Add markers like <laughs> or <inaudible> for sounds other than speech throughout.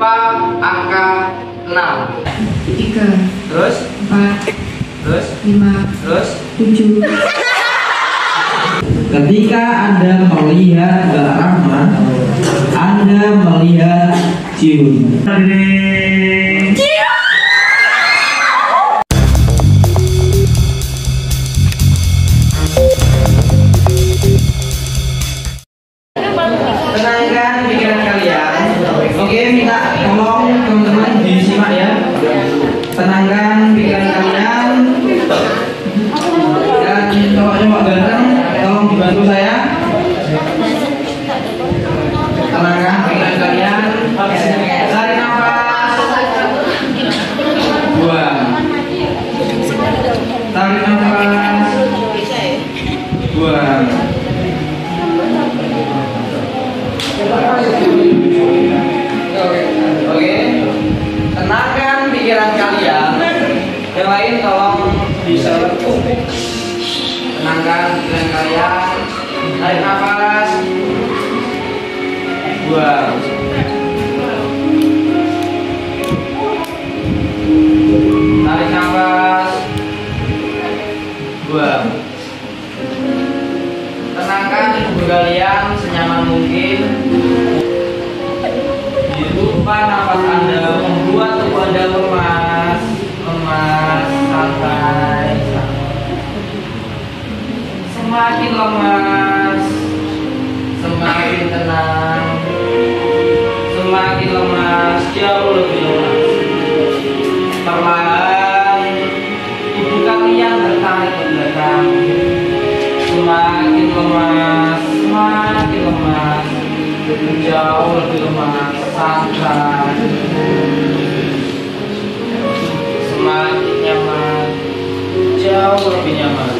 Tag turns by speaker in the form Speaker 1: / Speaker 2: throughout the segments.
Speaker 1: lupa angka 6
Speaker 2: tiga,
Speaker 1: terus?
Speaker 2: Empat,
Speaker 1: terus?
Speaker 2: Lima,
Speaker 1: terus?
Speaker 2: Tujuh.
Speaker 3: Ketika Anda melihat Mbak Rahma, Anda melihat Jiun. Tenangkan pikiran kalian. Tarik nafas. Buang. Tarik nafas. Buang. Tenangkan tubuh kalian senyaman mungkin. Semakin lemas, semakin tenang, semakin lemas, jauh lebih lemas. Perlahan, tubuh kalian tertarik ke belakang. Semakin lemas, semakin lemas, jauh lebih lemas, santai. Semakin nyaman, jauh lebih nyaman.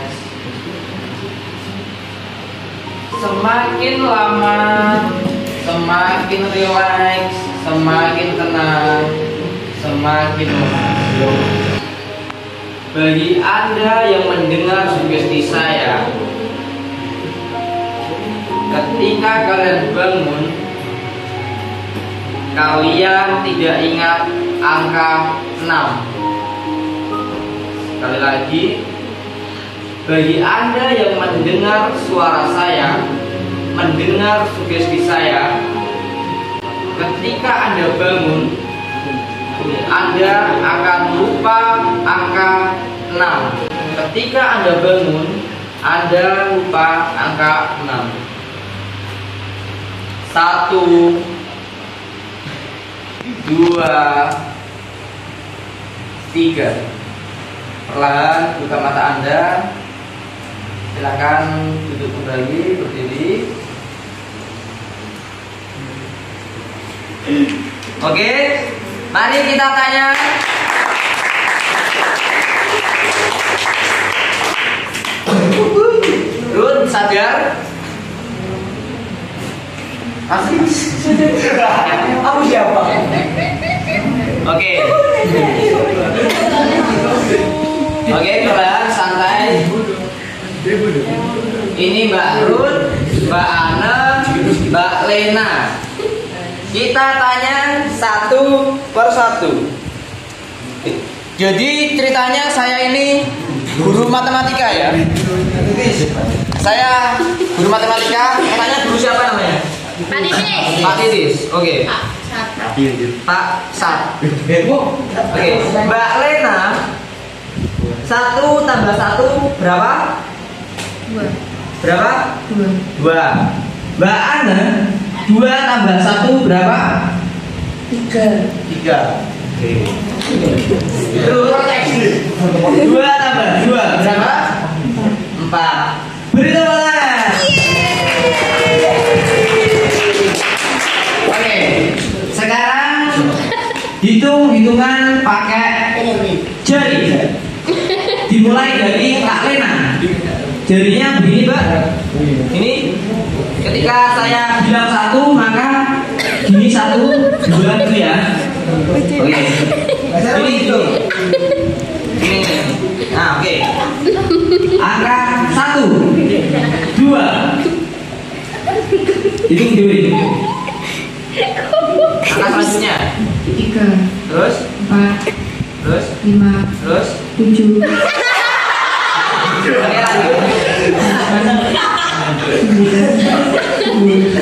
Speaker 3: Semakin lama, semakin relax, semakin tenang, semakin lemas. Bagi Anda yang mendengar sugesti saya, ketika kalian bangun, kalian tidak ingat angka 6. Sekali lagi, bagi Anda yang mendengar suara saya, mendengar sugesti saya, ketika Anda bangun, Anda akan lupa angka 6. Ketika Anda bangun, Anda lupa angka 6. Satu, dua, tiga. Perlahan buka mata Anda. Silakan duduk kembali, berdiri. Oke, mari kita tanya. Run, sadar? Asik.
Speaker 4: Aku siapa?
Speaker 1: Oke. Oke, pelan, santai. Ini Mbak Run, Mbak Ana, Mbak Lena. Kita tanya satu per satu. Jadi ceritanya saya ini guru matematika ya. Saya guru matematika. Katanya guru siapa namanya?
Speaker 5: Pak Didi.
Speaker 1: Pak Titis. Oke.
Speaker 5: Pak Sat.
Speaker 1: Pak Sat. Oke, Mbak Lena. Satu tambah satu berapa?
Speaker 2: Dua.
Speaker 1: Berapa?
Speaker 2: Dua.
Speaker 1: Dua. Mbak Ana, dua tambah satu berapa?
Speaker 2: Tiga.
Speaker 1: Tiga. Oke. Okay. Dua tambah dua berapa? Empat. Beri tepuk. Oke, sekarang
Speaker 3: hitung hitungan pakai jari. Dimulai dari Jarinya begini, Mbak.
Speaker 1: Ini ketika saya
Speaker 3: Bilang satu, maka gini satu, dua itu ya. Oke.
Speaker 1: ini itu. Ini. Nah, oke.
Speaker 3: Angka satu, dua. Hitung dulu.
Speaker 1: Angka selanjutnya.
Speaker 2: tiga,
Speaker 1: Terus,
Speaker 2: empat,
Speaker 1: terus,
Speaker 2: lima,
Speaker 1: terus.
Speaker 2: tujuh, sepuluh,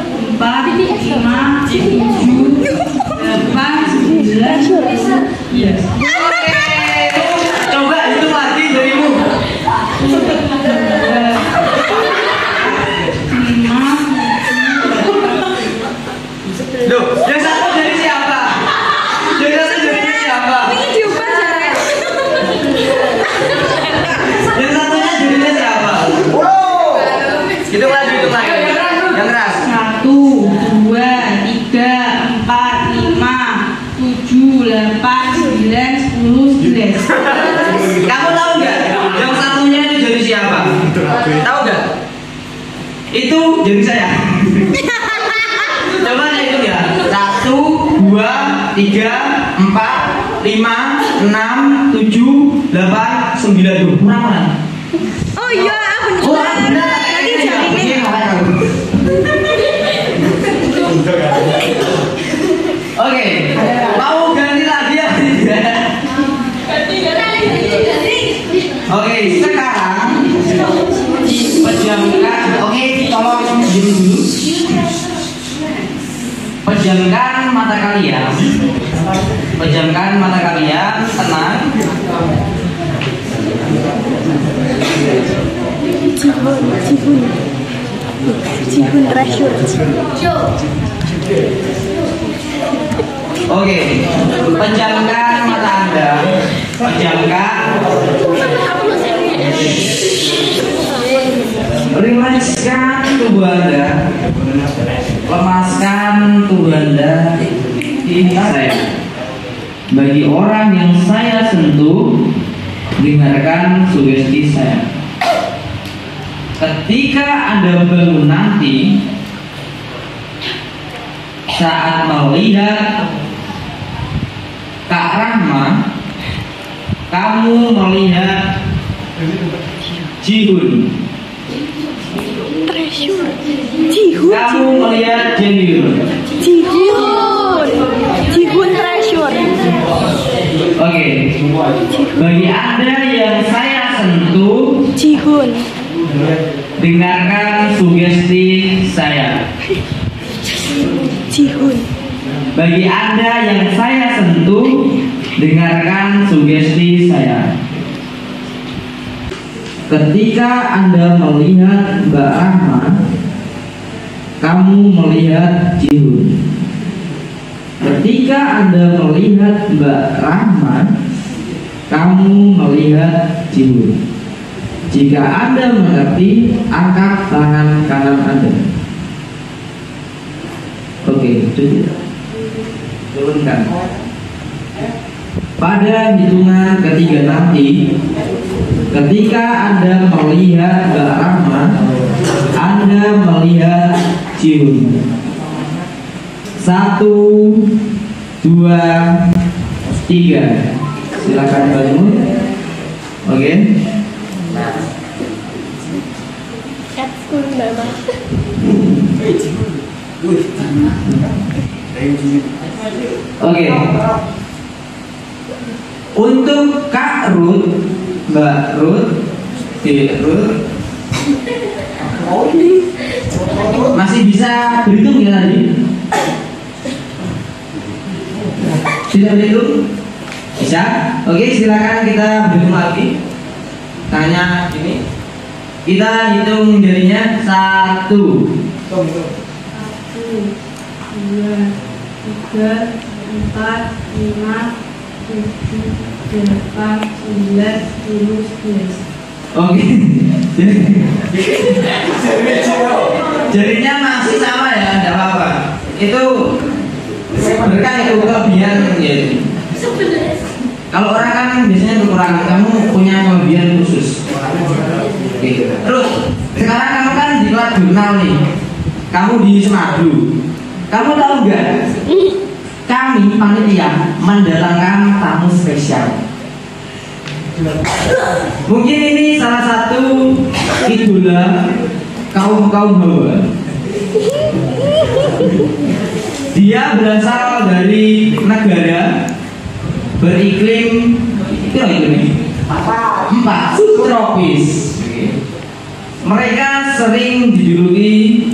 Speaker 3: Hitung lagi,
Speaker 1: hitung lagi. Yang keras.
Speaker 2: satu, dua, tiga, empat, lima, tujuh, delapan, sembilan, sepuluh, sebelas.
Speaker 3: Kamu tahu nggak? Yang satunya itu jadi siapa?
Speaker 1: Tahu nggak?
Speaker 3: Itu jadi saya. Coba itu ya. Satu, dua, tiga, empat, lima, enam, tujuh, delapan, sembilan, dua. Kurang mana?
Speaker 5: Oh iya, bener.
Speaker 3: Oh, benar. Oke, mau ganti lagi ya? Oke, sekarang pejamkan. Oke, tolong dulu. Pejamkan mata kalian. Pejamkan mata kalian, tenang.
Speaker 5: Cihun treasure.
Speaker 3: Oke, pejamkan mata anda. Pejamkan. Rilekskan tubuh anda. Lemaskan tubuh anda. Ini saya. Bagi orang yang saya sentuh, dengarkan sugesti saya. Ketika Anda bangun nanti, saat melihat Kak Rahma, kamu melihat Jihun,
Speaker 5: Treasure. Cihun.
Speaker 3: kamu melihat Jenius.
Speaker 5: Cihun. Cihun treasure.
Speaker 3: Oke, bagi Anda yang saya sentuh,
Speaker 5: Cihun.
Speaker 3: dengarkan sugesti saya.
Speaker 5: Cihun.
Speaker 3: Bagi Anda yang saya sentuh, dengarkan sugesti saya. Ketika Anda melihat Mbak Rahma, kamu melihat Jihun. Ketika Anda melihat Mbak Rahma, kamu melihat Jihun. Jika Anda mengerti, angkat tangan kanan Anda. Oke, cuci. Turunkan. Pada hitungan ketiga nanti, ketika Anda melihat Mbak Rahma, Anda melihat Jihun. Satu, dua, tiga. Silakan bangun. Oke.
Speaker 5: Ekskul mama. <laughs>
Speaker 3: Oke. Untuk Kak Ruth, Mbak Ruth, Dek Ruth, masih bisa berhitung ya tadi? Sudah berhitung? Bisa? Oke, silakan kita berhitung lagi. Tanya ini. Kita hitung jarinya satu,
Speaker 2: satu dua tiga empat lima tujuh delapan sembilan sepuluh sebelas
Speaker 3: Oke. <laughs> Jadinya masih sama ya, tidak apa-apa. Itu berkah itu kelebihan ya. Kalau orang kan biasanya kekurangan, kamu punya kelebihan khusus. Oke. Terus sekarang kamu kan di kelas jurnal nih, kamu di Semadu. Kamu tahu nggak? Kami panitia mendatangkan tamu spesial. Mungkin ini salah satu idola kaum kaum hawa. Dia berasal dari negara beriklim itu iklim empat subtropis. Mereka sering dijuluki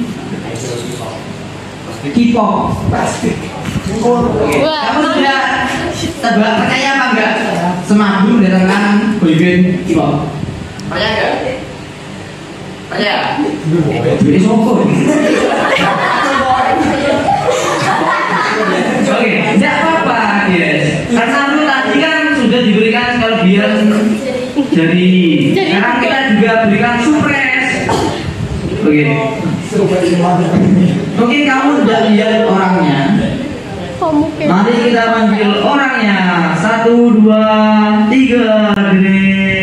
Speaker 3: K-pop. Kamu sudah tebak percaya apa enggak? Semadu mendatangkan boyband K-pop.
Speaker 1: Percaya nggak? Percaya?
Speaker 3: Jadi sopo. Oke, tidak apa-apa, yes. Karena lu tadi kan sudah diberikan kelebihan dari sekarang kita juga berikan surprise. Oke. Mungkin kamu sudah lihat orangnya.
Speaker 5: Kayak
Speaker 3: Mari kita panggil orangnya. Satu, dua, tiga. Ding.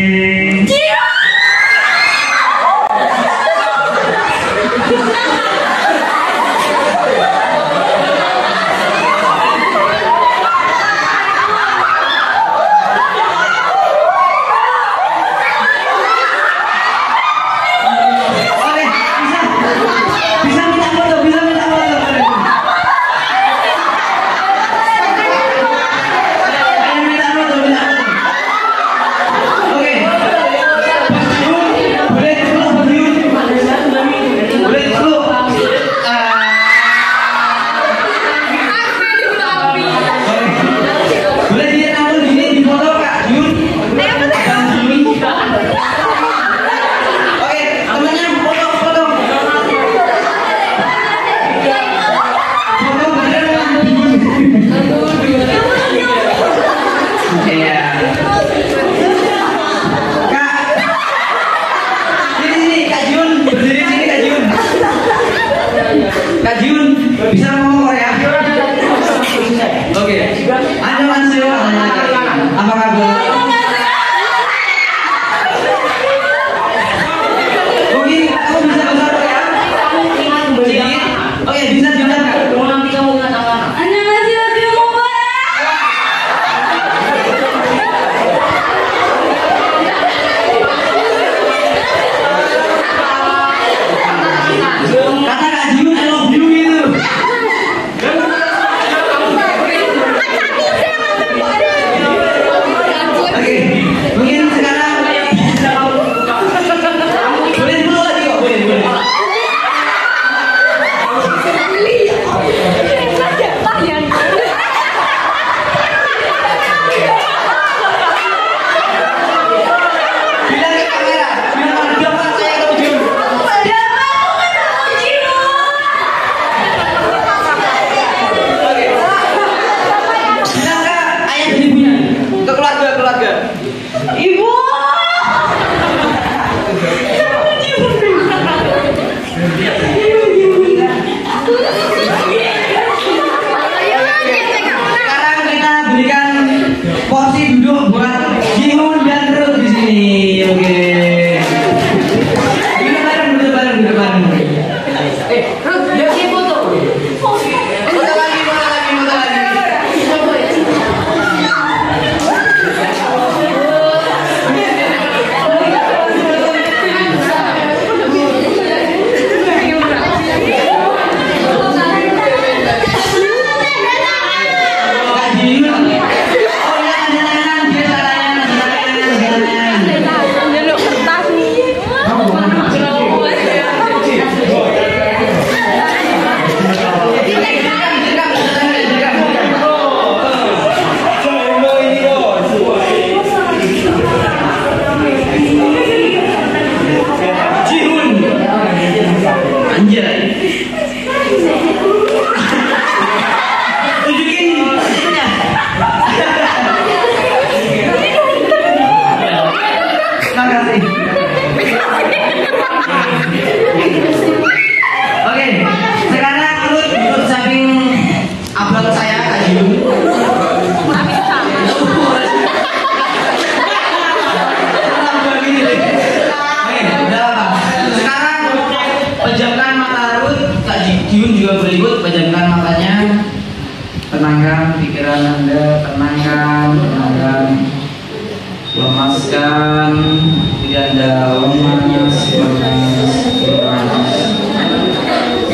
Speaker 3: Lemas, lemas, lemas.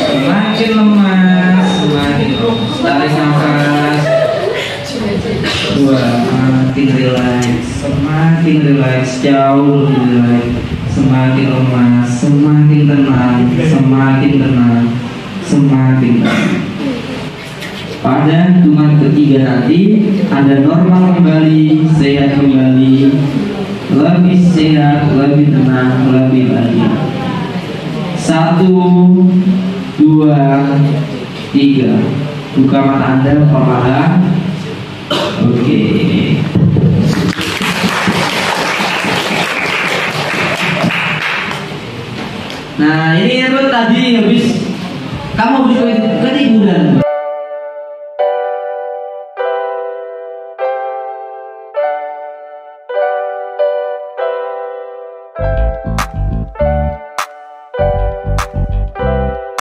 Speaker 3: Semakin lemas, semakin. Tarik nafas. Dua, relax, semakin relax, jauh lebih relax, semakin lemas, semakin tenang, semakin tenang, semakin. Pada hitungan ketiga nanti Anda normal kembali, sehat kembali, lebih sehat, lebih tenang, lebih bahagia. Satu, dua, tiga. Buka mata Anda perlahan. Oke. Nah ini Ruth tadi habis kamu habis ketiduran.